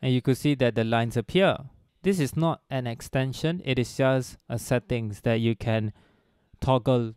and you could see that the lines appear. This is not an extension, it is just a settings that you can toggle.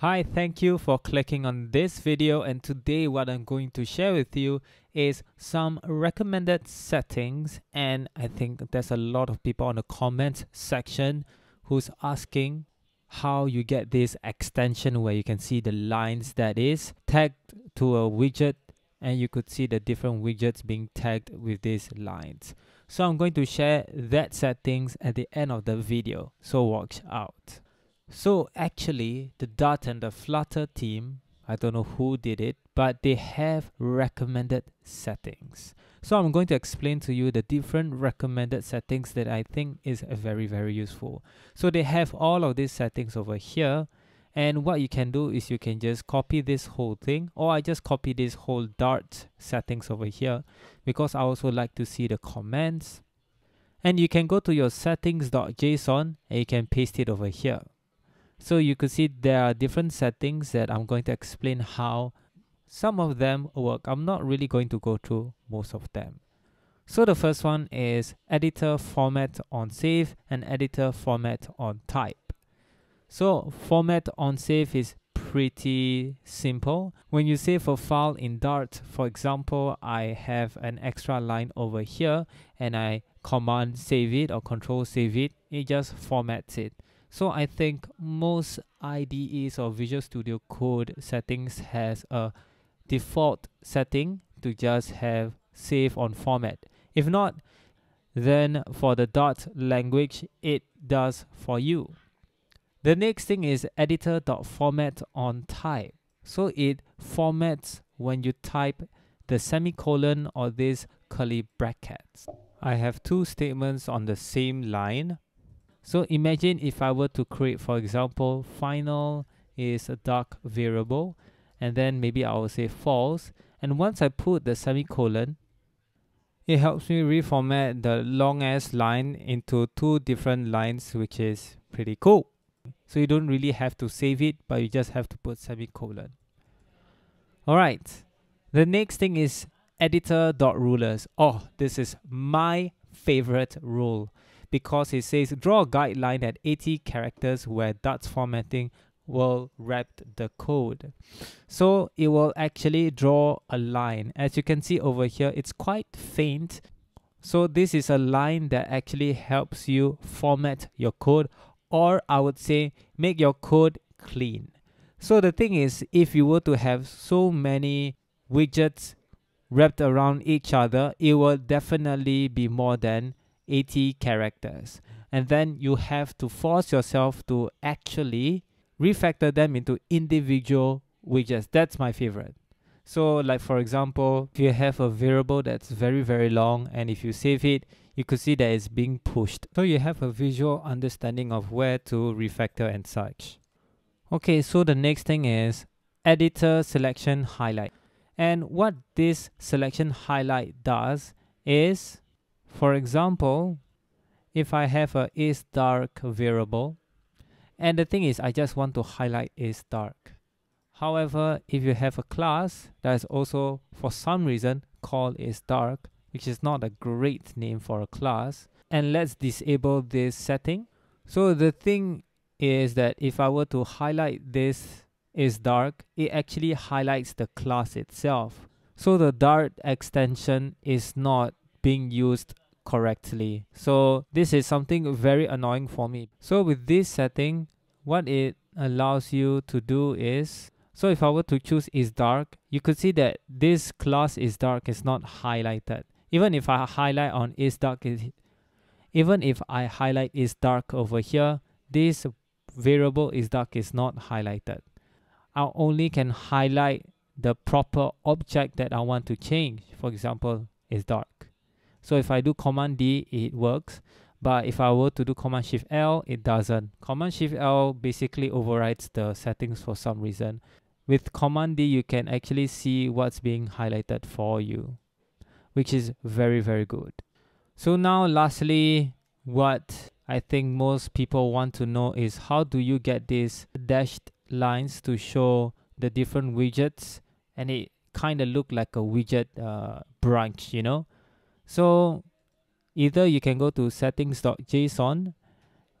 Hi, thank you for clicking on this video and today what I'm going to share with you is some recommended settings and I think there's a lot of people on the comments section who's asking how you get this extension where you can see the lines that is tagged to a widget and you could see the different widgets being tagged with these lines. So I'm going to share that settings at the end of the video, so watch out. So actually, the Dart and the Flutter team, I don't know who did it, but they have recommended settings. So I'm going to explain to you the different recommended settings that I think is very, very useful. So they have all of these settings over here and what you can do is you can just copy this whole thing or I just copy this whole Dart settings over here because I also like to see the comments. And you can go to your settings.json and you can paste it over here. So you could see there are different settings that I'm going to explain how some of them work. I'm not really going to go through most of them. So the first one is editor format on save and editor format on type. So format on save is pretty simple. When you save a file in Dart, for example, I have an extra line over here and I command save it or control save it, it just formats it. So I think most IDEs or Visual Studio Code settings has a default setting to just have save on format. If not, then for the Dart language, it does for you. The next thing is editor.format on type. So it formats when you type the semicolon or these curly brackets. I have two statements on the same line. So imagine if I were to create, for example, final is a dark variable, and then maybe I will say false. And once I put the semicolon, it helps me reformat the long ass line into two different lines, which is pretty cool. So you don't really have to save it, but you just have to put semicolon. Alright, the next thing is editor.rulers. Oh, this is my favorite rule because it says draw a guideline at 80 characters where Dart's formatting will wrap the code. So it will actually draw a line. As you can see over here, it's quite faint. So this is a line that actually helps you format your code or I would say make your code clean. So the thing is, if you were to have so many widgets wrapped around each other, it will definitely be more than 80 characters. And then you have to force yourself to actually refactor them into individual widgets. That's my favorite. So like for example, if you have a variable that's very, very long and if you save it, you could see that it's being pushed. So you have a visual understanding of where to refactor and such. Okay, so the next thing is editor selection highlight. And what this selection highlight does is, for example, if I have a is dark variable, and the thing is I just want to highlight is dark. However, if you have a class that is also for some reason called is dark, which is not a great name for a class. And let's disable this setting. So the thing is that if I were to highlight this is dark, it actually highlights the class itself. So the Dart extension is not being used correctly. So this is something very annoying for me. So with this setting, what it allows you to do is so if I were to choose is dark, you could see that this class is dark is not highlighted even if I highlight on is dark even if I highlight is dark over here this variable is dark is not highlighted. I only can highlight the proper object that I want to change. For example is dark. So if I do command D it works. But if I were to do command shift L it doesn't. Command shift L basically overrides the settings for some reason. With command D you can actually see what's being highlighted for you which is very, very good. So now lastly, what I think most people want to know is how do you get these dashed lines to show the different widgets and it kind of look like a widget uh, branch, you know? So either you can go to settings.json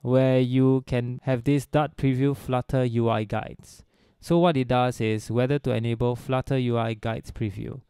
where you can have this Dart preview Flutter UI guides. So what it does is whether to enable Flutter UI guides preview.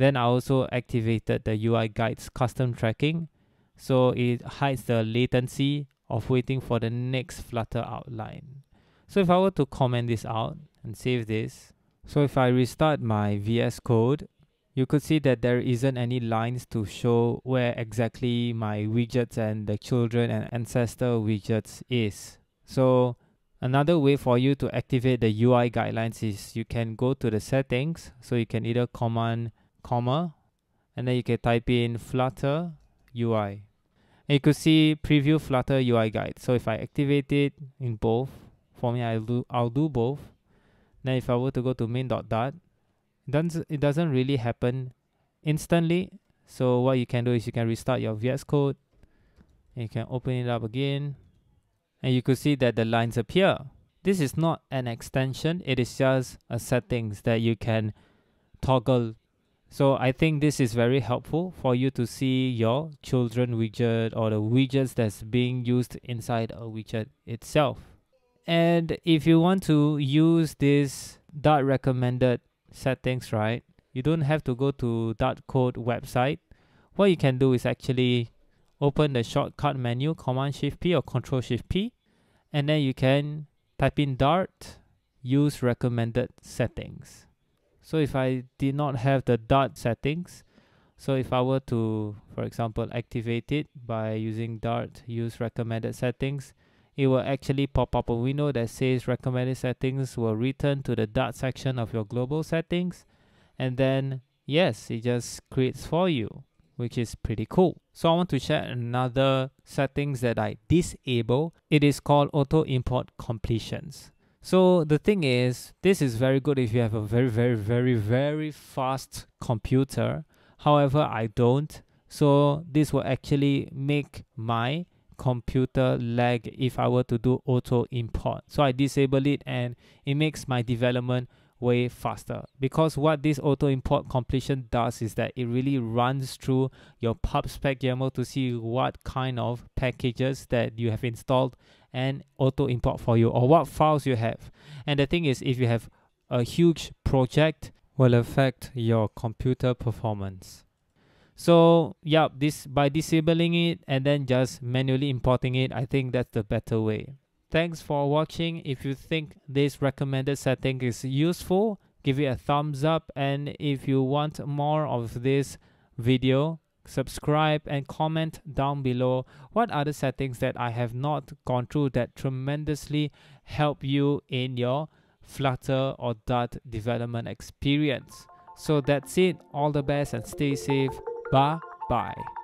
Then I also activated the UI guides custom tracking. So it hides the latency of waiting for the next Flutter outline. So if I were to comment this out and save this, so if I restart my VS Code, you could see that there isn't any lines to show where exactly my widgets and the children and ancestor widgets is. So another way for you to activate the UI guidelines is you can go to the settings. So you can either command comma and then you can type in flutter UI. And you could see preview flutter UI guide. So if I activate it in both, for me I'll do I'll do both. Then if I were to go to main.dart, doesn't it doesn't really happen instantly. So what you can do is you can restart your VS Code. And you can open it up again. And you could see that the lines appear. This is not an extension. It is just a settings that you can toggle. So I think this is very helpful for you to see your children widget or the widgets that's being used inside a widget itself. And if you want to use this Dart recommended settings, right? You don't have to go to Dart Code website. What you can do is actually open the shortcut menu, Command Shift P or Control Shift P, and then you can type in Dart, use recommended settings. So if I did not have the Dart settings, so if I were to, for example, activate it by using Dart, use recommended settings, it will actually pop up a window that says recommended settings will return to the Dart section of your global settings. And then yes it just creates for you which is pretty cool. So i want to share another settings that i disable. It is called auto import completions so the thing is this is very good if you have a very very very very fast computer however i don't so this will actually make my computer lag if I were to do auto import. So I disable it and it makes my development way faster because what this auto import completion does is that it really runs through your pubspec YAML to see what kind of packages that you have installed and auto import for you or what files you have. And the thing is if you have a huge project will affect your computer performance. So yeah, this by disabling it and then just manually importing it, I think that's the better way. Thanks for watching. If you think this recommended setting is useful, give it a thumbs up. And if you want more of this video, subscribe and comment down below what other settings that I have not gone through that tremendously help you in your Flutter or Dart development experience. So that's it. All the best and stay safe. Bye bye.